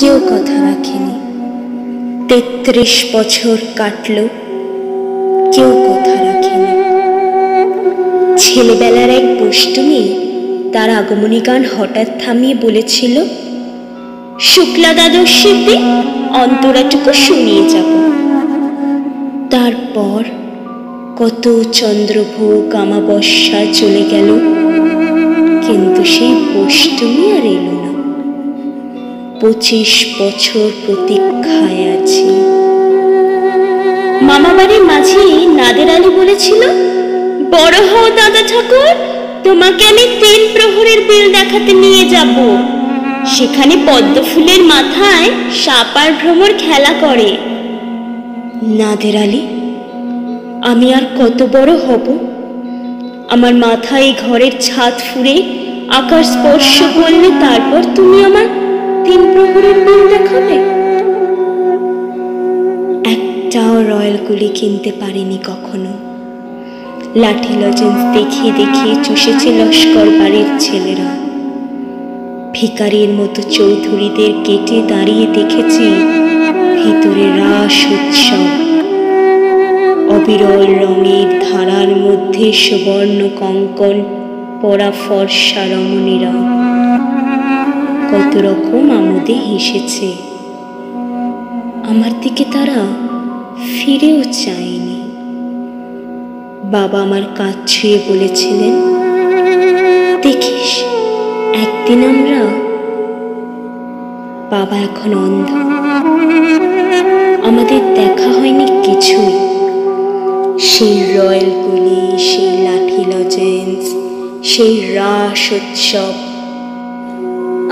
কেউ কথা রাখেনি। তেত্রিশ বছর কাটল। কেউ কথা রাখেনি। ছেলেবেলার এক দুষ্টু মেয়ে তার আগমনী গান হঠাৎ থামিয়ে বলেছিল, শুক্লা দ্বাদশীতে অন্তরাটুকু শুনিয়ে যাব। তারপর কত চন্দ্রভোগ, আমাবস্যা চলে গেল। কিন্তু সেই পষ্টমী আর এলো না। পঁচিশ বছর প্রতীক্ষায় আছি। মামা বাড়ির মাঝে নাদের আলী বলেছিল, বড় হও দাদা ঠাকুর, তোমাকে আমি তিন প্রহরের বিল দেখাতে নিয়ে যাব। সেখানে পদ্ম ফুলের মাথায় সাপার ভ্রমর খেলা করে। নাদের আলী, আমি আর কত বড় হব? আমার মাথায় ঘরের ছাদ ফুঁড়ে আকাশ স্পর্শ করলে তারপর তুমি আমার তিন প্রহরের বিল দেখাবে একটাও রয়্যাল গুলি কিনতে পারিনি কখনো। লাঠি লজেন্স দেখিয়ে দেখিয়ে চুষেছে লস্কর বাড়ির ছেলেরা। ভিকারির মতো চৌধুরীদের কেটে দাঁড়িয়ে দেখেছি ভিতরে রাস উৎসব। অবিরল রঙের ধারার মধ্যে সুবর্ণ কঙ্কন, পরা ফর্সা রমণীরা। কত রকম আমোদে হেসেছে। আমার দিকে তারা ফিরেও চায়নি। বাবা আমার কাজ ছুঁয়ে বলেছিলেন, দেখিস, একদিন আমরা বাবা এখন অন্ধ। সেই রয়্যাল গুলি সেই লাঠি লজেন্স, সেই রাস উৎসব।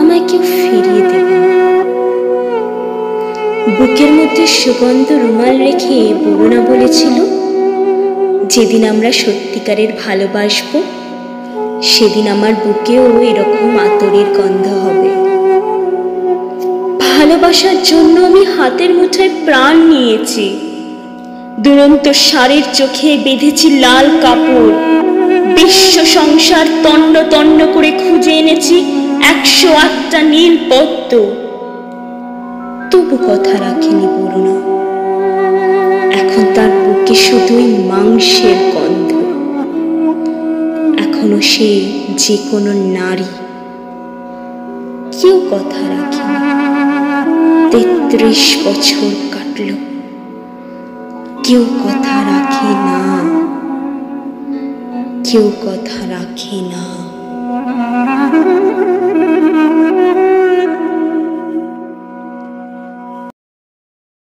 আমায় কেউ ফিরিয়ে দেবে বুকের মধ্যে সুগন্ধ রুমাল রেখে বরুণা বলেছিল, যেদিন আমরা সত্যিকারের ভালোবাসবো, সেদিন আমার বুকেও এরকম আতরের গন্ধ হবে। ভালোবাসার জন্য আমি হাতের মুঠায় প্রাণ নিয়েছি। দুরন্ত সারের চোখে বেঁধেছি লাল কাপড়। বিশ্ব সংসার তন্ন তন্ন করে খুঁজে এনেছি একশো আটটা নীল পদ্ম। তবু কথা রাখেনি বরুণা এখন তার বুকে শুধুই মাংসের গন্ধ। এখনও সে যে কোনো নারী। কেউ কথা রাখেনি। তেত্রিশ বছর কাটলো। কেউ কথা রাখে না কেউ কথা রাখে না